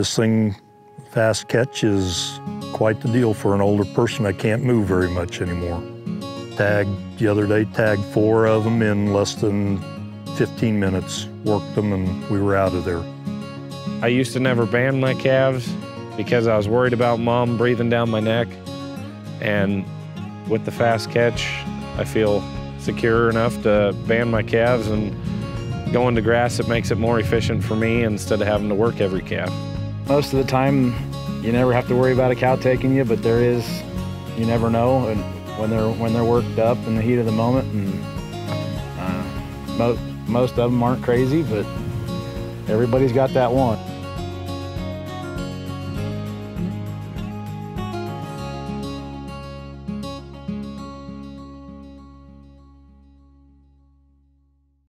This thing, fast catch, is quite the deal for an older person that can't move very much anymore. Tagged the other day, tagged four of them in less than 15 minutes, worked them, and we were out of there. I used to never band my calves because I was worried about mom breathing down my neck. And with the fast catch, I feel secure enough to band my calves and going to grass, it makes it more efficient for me instead of having to work every calf. Most of the time, you never have to worry about a cow taking you, but there is, you never know, and when they're when they're worked up in the heat of the moment, and uh, most most of them aren't crazy, but everybody's got that one.